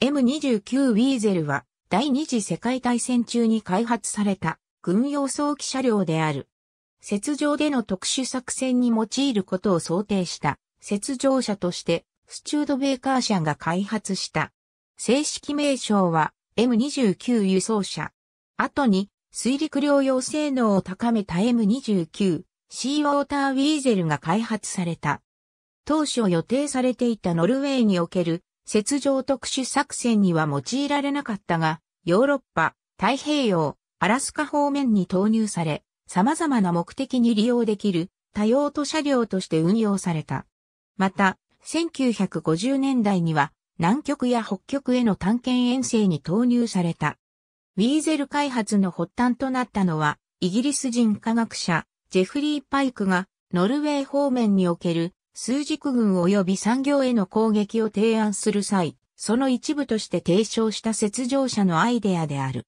M29 ウィーゼルは第二次世界大戦中に開発された軍用装機車両である。雪上での特殊作戦に用いることを想定した雪上車としてスチュードベーカー社が開発した。正式名称は M29 輸送車。後に水陸両用性能を高めた M29 シーウォーターウィーゼルが開発された。当初予定されていたノルウェーにおける雪上特殊作戦には用いられなかったが、ヨーロッパ、太平洋、アラスカ方面に投入され、様々な目的に利用できる多用途車両として運用された。また、1950年代には南極や北極への探検遠征に投入された。ウィーゼル開発の発端となったのは、イギリス人科学者、ジェフリー・パイクが、ノルウェー方面における数軸軍及び産業への攻撃を提案する際、その一部として提唱した雪上車のアイデアである。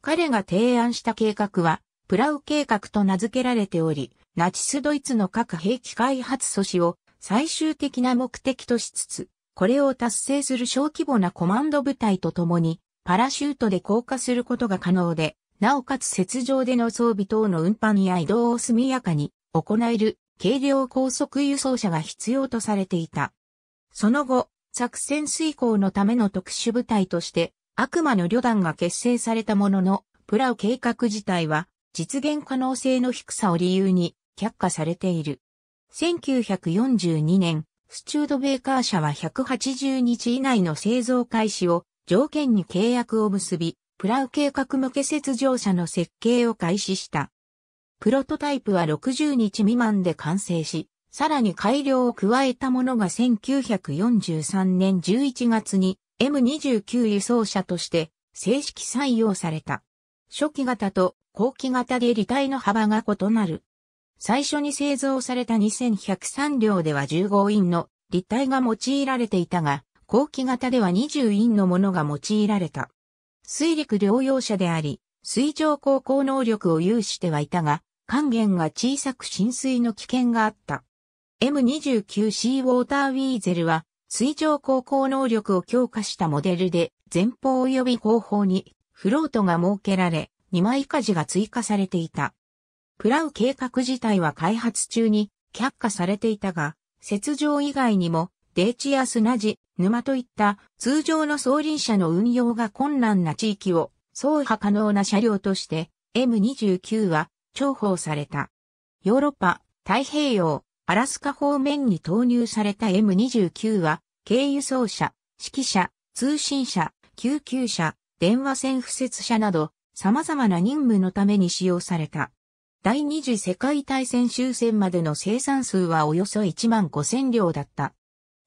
彼が提案した計画は、プラウ計画と名付けられており、ナチスドイツの核兵器開発阻止を最終的な目的としつつ、これを達成する小規模なコマンド部隊とともに、パラシュートで降下することが可能で、なおかつ雪上での装備等の運搬や移動を速やかに行える軽量高速輸送車が必要とされていた。その後、作戦遂行のための特殊部隊として、悪魔の旅団が結成されたものの、プラウ計画自体は、実現可能性の低さを理由に、却下されている。1942年、スチュードベーカー社は180日以内の製造開始を条件に契約を結び、プラウ計画向け雪上車の設計を開始した。プロトタイプは60日未満で完成し、さらに改良を加えたものが1943年11月に M29 輸送車として正式採用された。初期型と後期型で履体の幅が異なる。最初に製造された2103両では15インの立体が用いられていたが、後期型では20インのものが用いられた。水陸両用車であり、水上航行能力を有してはいたが、還元が小さく浸水の危険があった。M29C ウォーターウィーゼルは水上航行能力を強化したモデルで前方及び後方にフロートが設けられ2枚舵が追加されていた。プラウ計画自体は開発中に却下されていたが、雪上以外にもデーチや砂地、沼といった通常の送輪車の運用が困難な地域を走破可能な車両として M29 は重宝された。ヨーロッパ、太平洋、アラスカ方面に投入された M29 は、軽輸送車、指揮車、通信車、救急車、電話線敷設車など、様々な任務のために使用された。第二次世界大戦終戦までの生産数はおよそ1万5000両だった。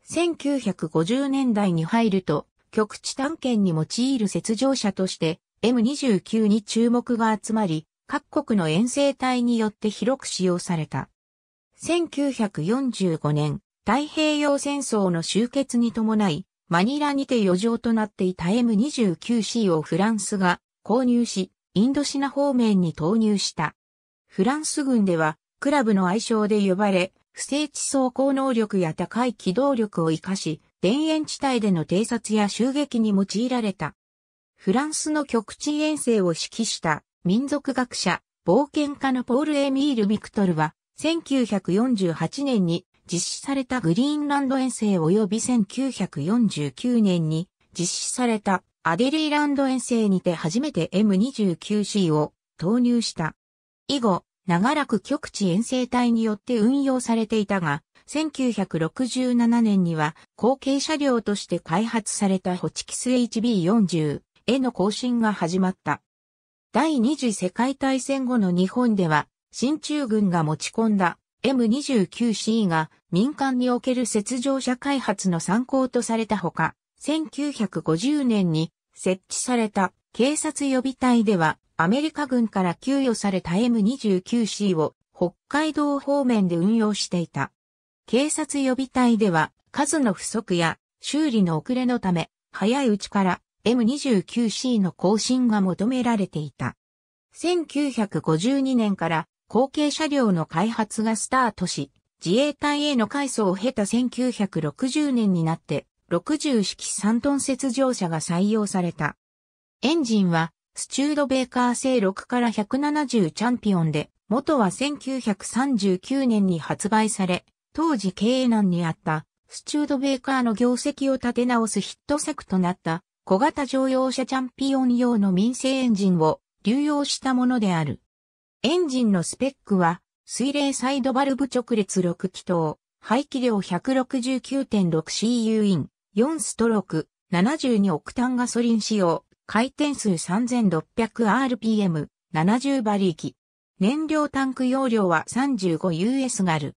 1950年代に入ると、極地探検に用いる雪上車として M29 に注目が集まり、各国の遠征隊によって広く使用された。1945年、太平洋戦争の終結に伴い、マニラにて余剰となっていた M29C をフランスが購入し、インドシナ方面に投入した。フランス軍では、クラブの愛称で呼ばれ、不正地走行能力や高い機動力を活かし、田園地帯での偵察や襲撃に用いられた。フランスの極地遠征を指揮した民族学者、冒険家のポール・エミール・ビクトルは、1948年に実施されたグリーンランド遠征及び1949年に実施されたアデリーランド遠征にて初めて M29C を投入した。以後、長らく極地遠征隊によって運用されていたが、1967年には後継車両として開発されたホチキス HB40 への更新が始まった。第二次世界大戦後の日本では、新中軍が持ち込んだ M29C が民間における雪上車開発の参考とされたほか、1950年に設置された警察予備隊ではアメリカ軍から給与された M29C を北海道方面で運用していた。警察予備隊では数の不足や修理の遅れのため、早いうちから M29C の更新が求められていた。1952年から後継車両の開発がスタートし、自衛隊への改装を経た1960年になって、60式3トン雪上車が採用された。エンジンは、スチュードベーカー製6から170チャンピオンで、元は1939年に発売され、当時経営難にあったスチュードベーカーの業績を立て直すヒット作となった小型乗用車チャンピオン用の民生エンジンを流用したものである。エンジンのスペックは水冷サイドバルブ直列6気筒、排気量 169.6CU イン、4ストローク、72オクタンガソリン使用、回転数 3600rpm、70馬力。燃料タンク容量は 35US ガル。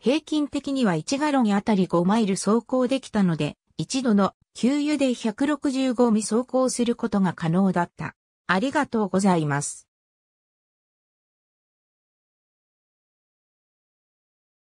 平均的には1ガロンあたり5マイル走行できたので、一度の給油で165未走行することが可能だった。ありがとうございます。